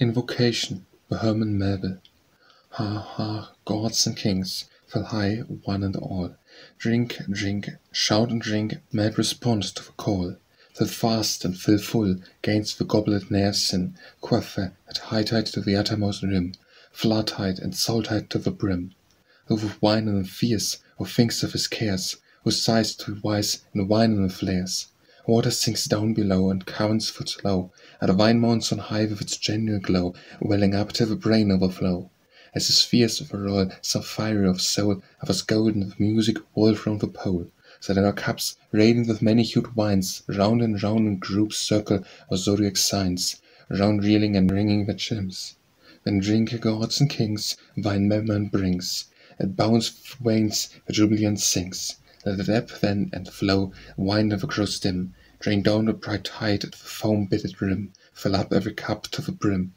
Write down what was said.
Invocation by Herman Melville Ha, ha, gods and kings, fill high, one and all. Drink, drink, shout and drink, mad response to the call. Fill fast and fill full, gainst the goblet ne'er sin, Quaff at high tide to the uttermost rim, Flood tide and soul tide to the brim. Who with wine and fierce, or thinks of his cares, Who sighs to wise in wine and flares. Water sinks down below and currents foot slow, And wine mounts on high with its genuine glow, Welling up till the brain overflow. As the spheres of a royal some fiery of soul, of Others golden with music walled round the pole, So that our cups, radiant with many hued wines, Round and round in groups circle our zodiac signs, Round reeling and ringing their chimes. Then drink, gods and kings, wine Mammon brings, It bounds veins, the jubilant sings. Let it ebb then and flow, wine never grows dim, Drain down the bright tide at the foam bitted rim, Fill up every cup to the brim.